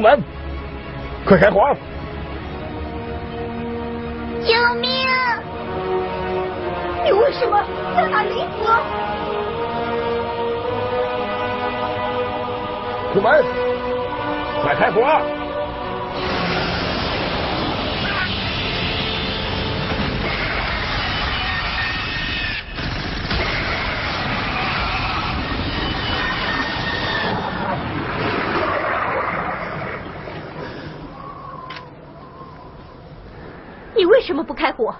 出门，快开火！救命！你为什么要打雷锁？出门，快开火！为什么不开火？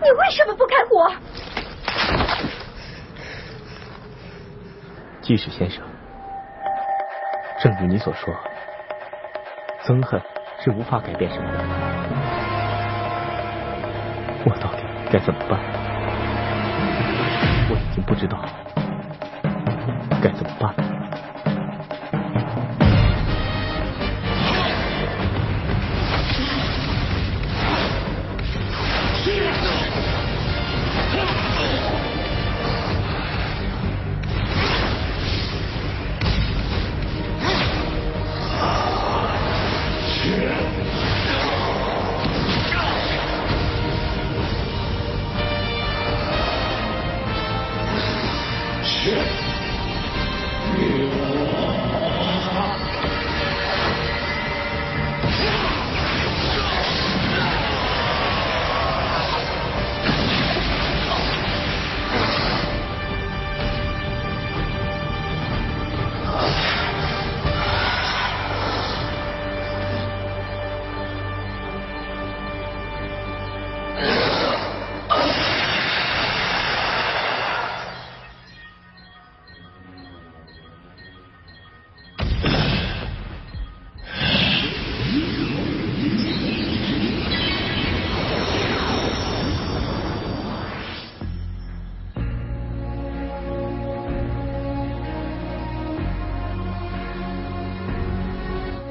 你为什么不开火？即使先生，正如你所说，憎恨是无法改变什么的。我到底该怎么办？我已经不知道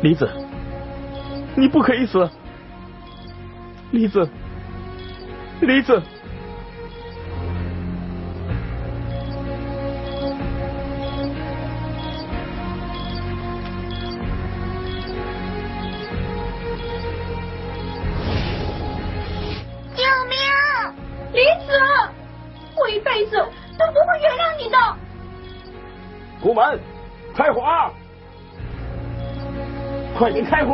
梨子，你不可以死！李子，梨子，救命！李子，我一辈子都不会原谅你的。出门，开火！快点开火！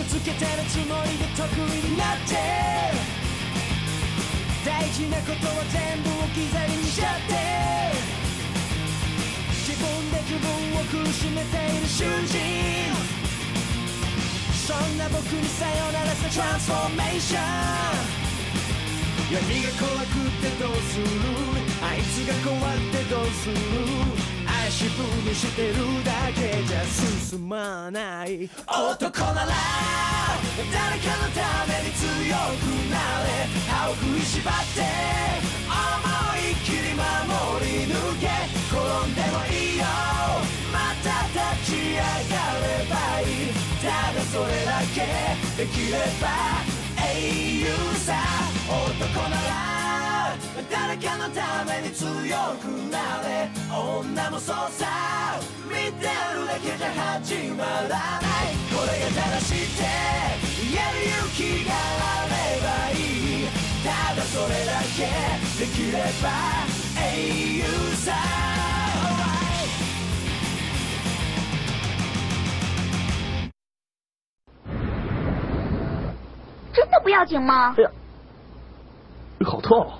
こつけてるつもりで得意になって。大事なことは全部置き去りにしちゃって。自分で自分を苦しめている囚人。そんな僕にさよならさトランスフォーメーション闇が怖くてどうする？あいつが怖ってどうする？足踏みしてるだけじゃ進まない。男なら誰かのために強くなれ。歯を食いしばって思いっきり守り抜け。転んでもいいよ。また立ち上がればいい。ただそれだけできれば。英雄さ男なら誰かのために強くなれ女もそうさ見てるだけじゃ始まらないこれが正しいって言える勇気があればいいただそれだけできれば英雄さ Alright 真的不要紧吗？哎呀，好痛！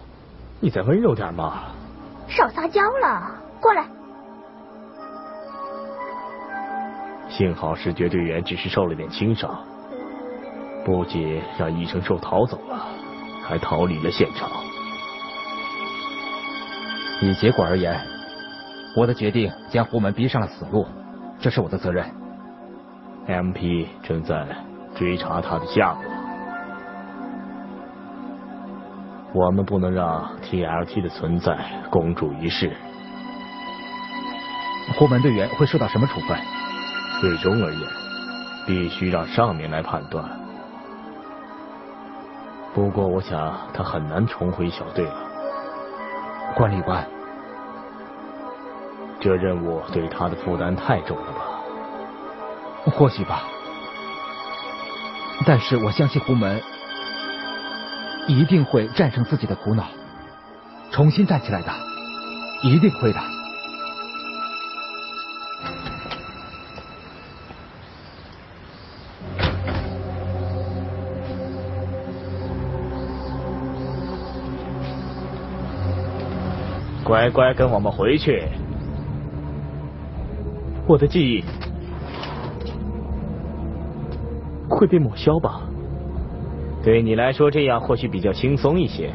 你再温柔点嘛。少撒娇了，过来。幸好视觉队员只是受了点轻伤，不仅让医生兽逃走了，还逃离了现场。以结果而言，我的决定将胡门逼上了死路，这是我的责任。M.P. 正在追查他的下落，我们不能让 T.L.T. 的存在公诸于世。胡门队员会受到什么处分？最终而言，必须让上面来判断。不过，我想他很难重回小队了。管理官，这任务对他的负担太重了吧？或许吧，但是我相信胡门一定会战胜自己的苦恼，重新站起来的，一定会的。乖乖跟我们回去。我的记忆会被抹消吧？对你来说，这样或许比较轻松一些。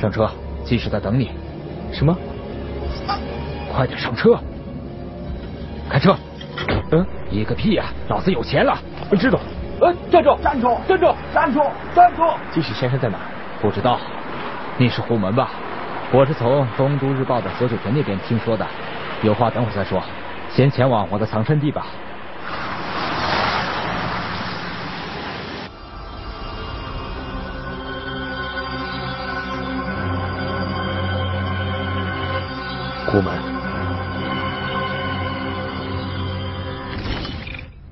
上车，技师在等你。什么？快点上车！开车。嗯，一个屁呀！老子有钱了。知道。呃，站住！站住！站住！站住！站住！技师先生在哪？不知道。你是虎门吧？我是从东都日报的左九田那边听说的。有话等会再说，先前往我的藏身地吧。胡门。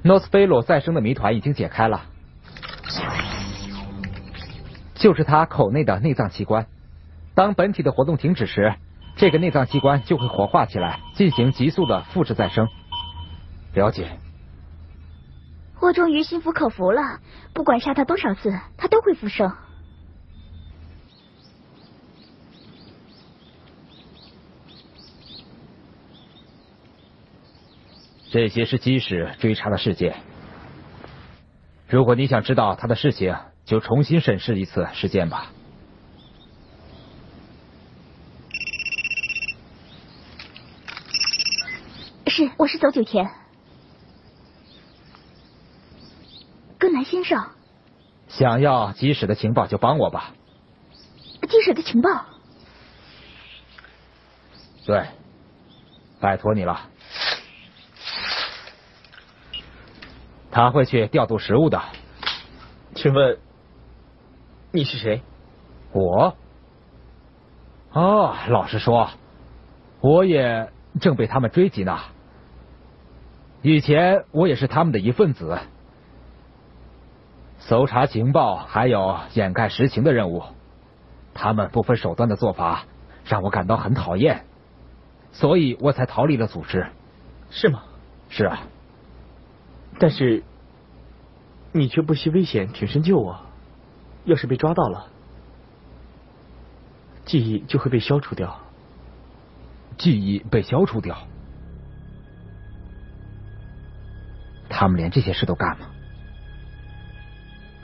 诺斯菲罗再生的谜团已经解开了，就是他口内的内脏器官。当本体的活动停止时，这个内脏器官就会活化起来，进行急速的复制再生。了解。我终于心服口服了，不管杀他多少次，他都会复生。这些是基使追查的事件。如果你想知道他的事情，就重新审视一次事件吧。是，我是走九田。根南先生，想要基使的情报就帮我吧。基使的情报？对，拜托你了。他会去调度食物的。请问你是谁？我。哦，老实说，我也正被他们追击呢。以前我也是他们的一份子，搜查情报还有掩盖实情的任务，他们不分手段的做法让我感到很讨厌，所以我才逃离了组织。是吗？是啊。但是你却不惜危险挺身救我，要是被抓到了，记忆就会被消除掉。记忆被消除掉？他们连这些事都干吗？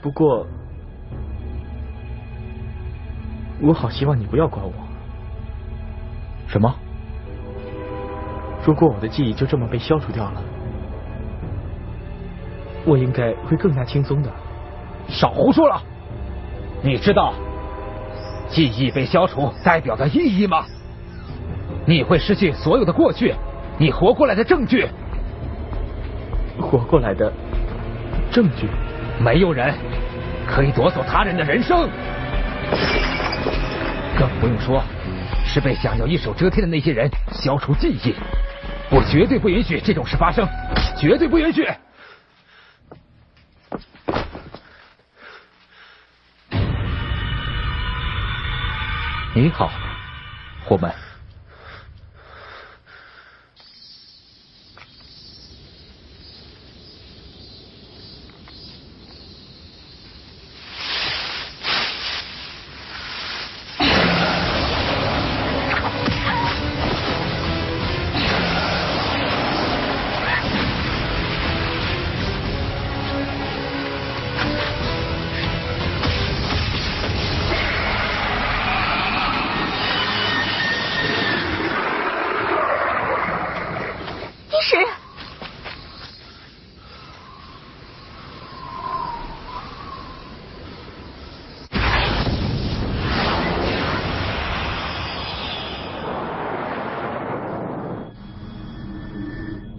不过，我好希望你不要管我。什么？如果我的记忆就这么被消除掉了？我应该会更加轻松的。少胡说了！你知道记忆被消除代表的意义吗？你会失去所有的过去，你活过来的证据。活过来的证据。没有人可以夺走他人的人生，更不用说是被想要一手遮天的那些人消除记忆。我绝对不允许这种事发生，绝对不允许！你好，伙伴。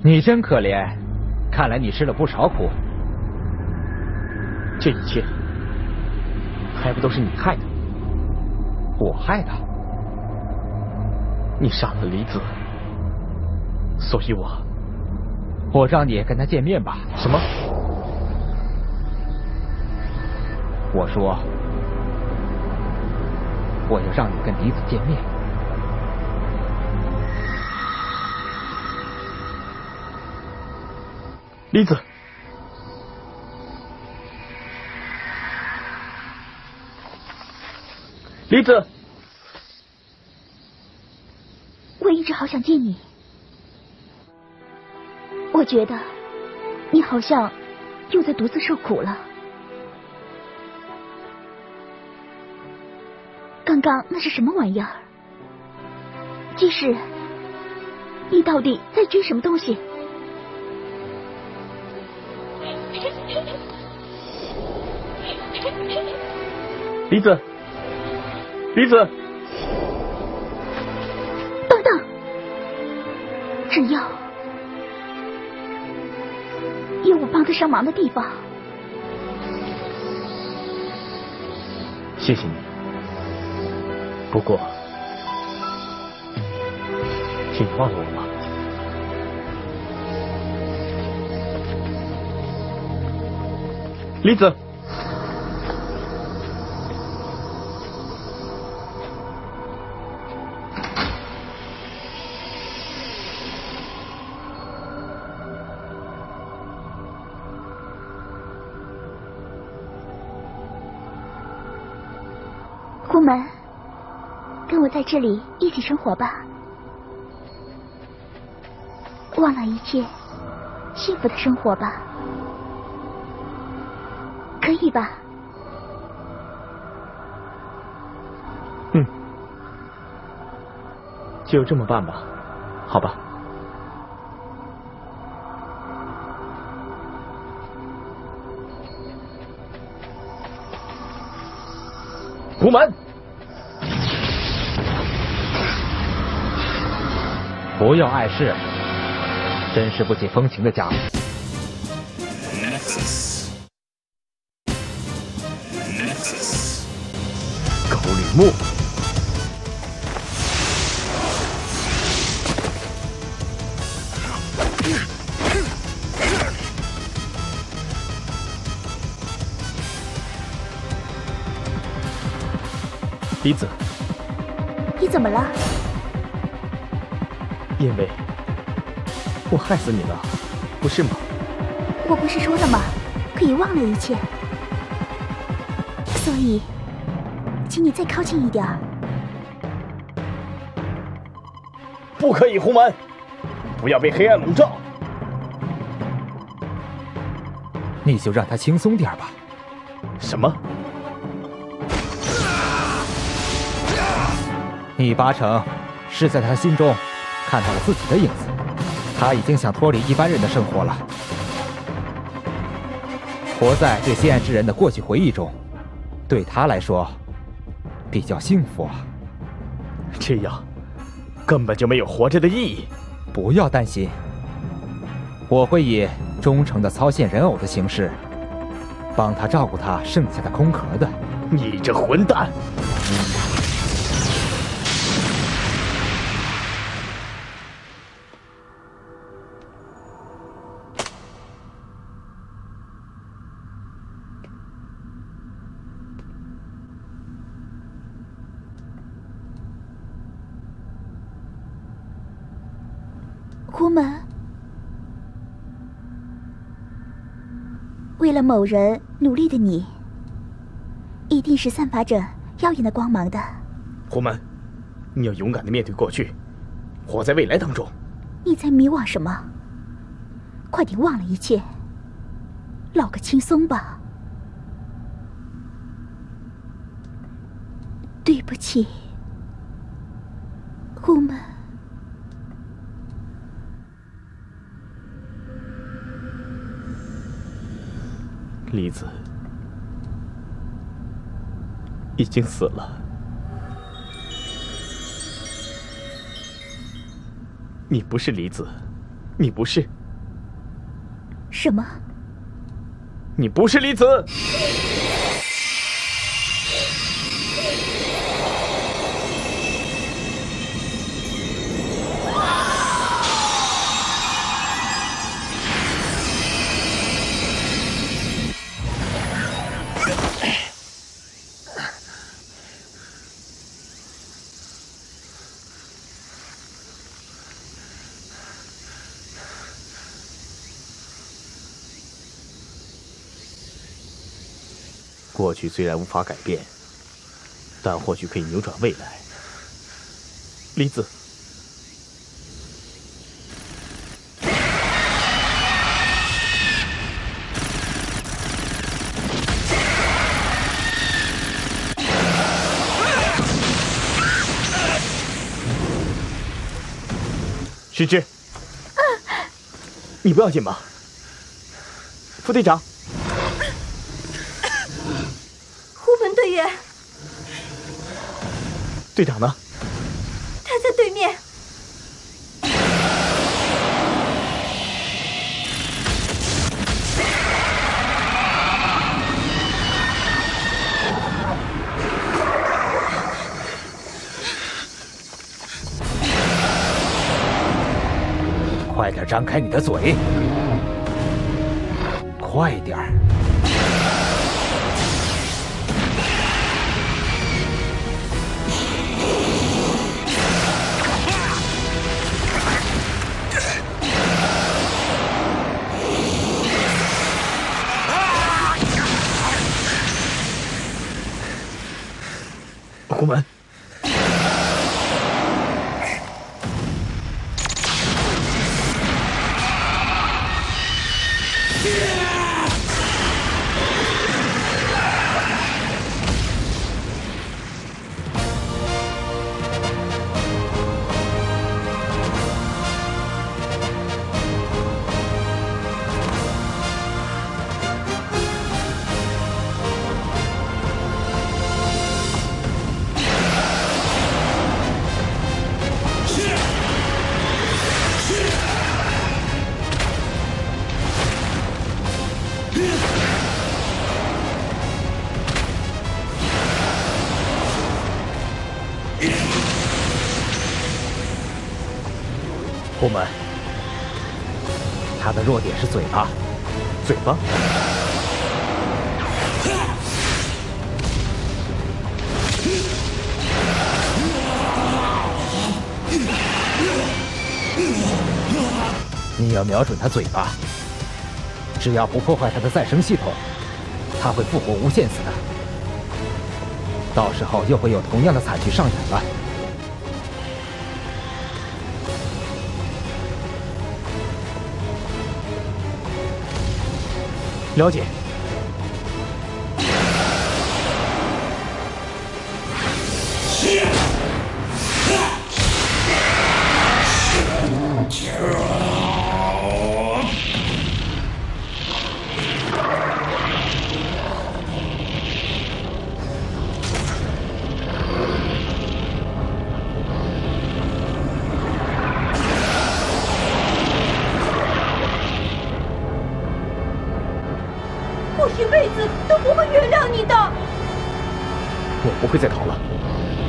你真可怜，看来你吃了不少苦。这一切还不都是你害的？我害的？你杀了李子，所以我我让你跟他见面吧。什么？我说，我要让你跟李子见面。李子，李子，我一直好想见你。我觉得你好像又在独自受苦了。刚刚那是什么玩意儿？即使你到底在追什么东西？李子，李子，等等，只要有我帮得上忙的地方，谢谢你。不过，请你忘了我吧。李子，这里一起生活吧，忘了一切，幸福的生活吧，可以吧？嗯，就这么办吧，好吧。虎门，不要碍事，真是不解风情的家伙。Nexus. Nexus. 高吕木，李子，你怎么了？因为我害死你了，不是吗？我不是说了吗？可以忘了一切。所以，请你再靠近一点儿。不可以，胡门，不要被黑暗笼罩。你就让他轻松点吧。什么？你八成是在他心中看到了自己的影子，他已经想脱离一般人的生活了，活在对心爱之人的过去回忆中，对他来说比较幸福啊。这样根本就没有活着的意义。不要担心，我会以忠诚的操线人偶的形式，帮他照顾他剩下的空壳的。你这混蛋！胡为了某人努力的你，一定是散发着耀眼的光芒的。胡门，你要勇敢的面对过去，活在未来当中。你在迷惘什么？快点忘了一切，落个轻松吧。对不起，胡门。李子已经死了，你不是李子，你不是，什么？你不是李子。虽然无法改变，但或许可以扭转未来。李子，须知，你不要紧吧？副队长。队长呢？他在对面。快点张开你的嘴！快点儿！虎门，他的弱点是嘴巴，嘴巴。你要瞄准他嘴巴，只要不破坏他的再生系统，他会复活无限次的。到时候又会有同样的惨剧上演了。了解。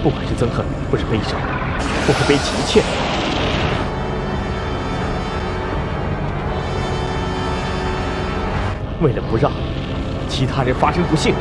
不管是憎恨，或是悲伤，我会背起一切。为了不让其他人发生不幸。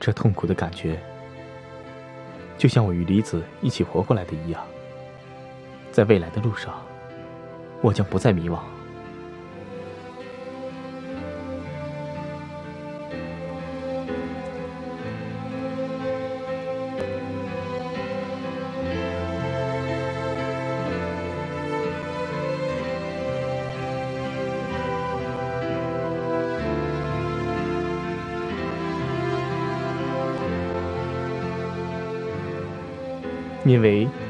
这痛苦的感觉就像我与离子一起活过来的一样。在未来的路上我将不再迷茫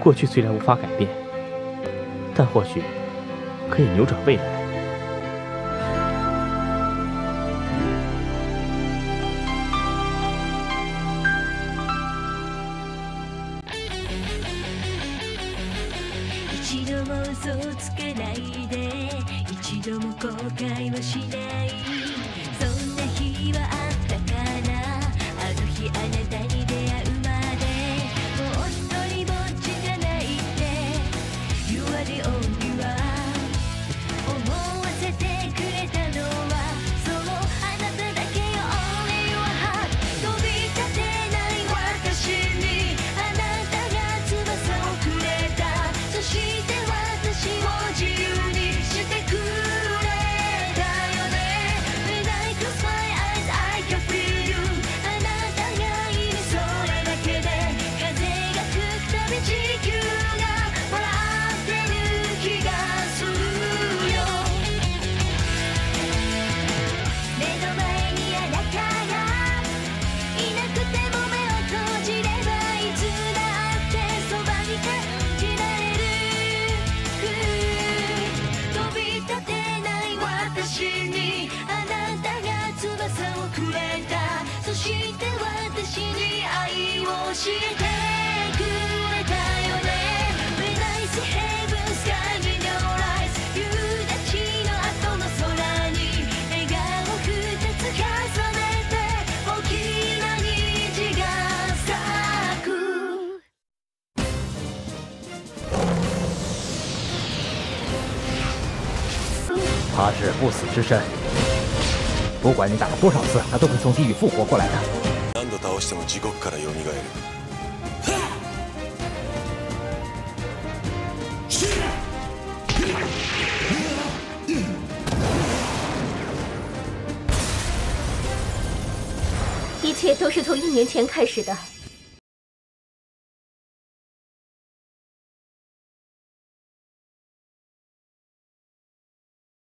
过去虽然无法改变但或许可以扭转未来。不死之身，不管你打了多少次，他都会从地狱复活过来的。是，一切都是从一年前开始的。